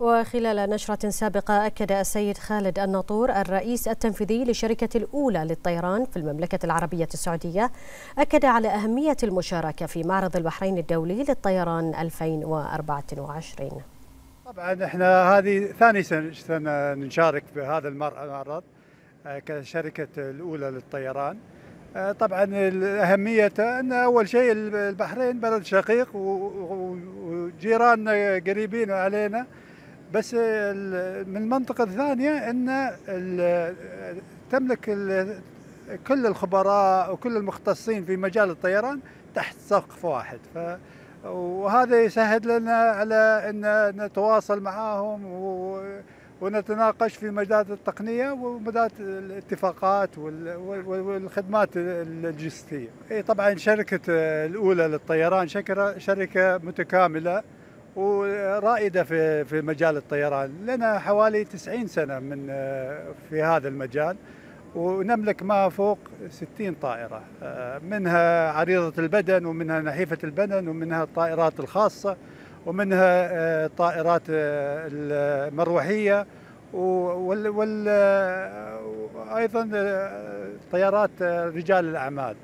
وخلال نشرة سابقة أكد السيد خالد الناطور الرئيس التنفيذي للشركة الأولى للطيران في المملكة العربية السعودية أكد على أهمية المشاركة في معرض البحرين الدولي للطيران 2024 طبعا إحنا هذه ثاني سنة نشارك بهذا المعرض كشركة الأولى للطيران. طبعا أهميته أن أول شيء البحرين بلد شقيق وجيراننا قريبين علينا. بس من المنطقة الثانية أن تملك كل الخبراء وكل المختصين في مجال الطيران تحت سقف واحد. ف وهذا يسهل لنا على أن نتواصل معهم ونتناقش في مجالات التقنية ومجالات الاتفاقات والخدمات اللوجستية. طبعا شركة الأولى للطيران شركة متكاملة. ورائدة في في مجال الطيران. لنا حوالي 90 سنة من في هذا المجال ونملك ما فوق 60 طائرة. منها عريضة البدن ومنها نحيفة البدن ومنها الطائرات الخاصة ومنها طائرات المروحية وال أيضا طيارات رجال الأعمال.